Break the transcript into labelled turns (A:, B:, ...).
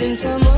A: missing someone.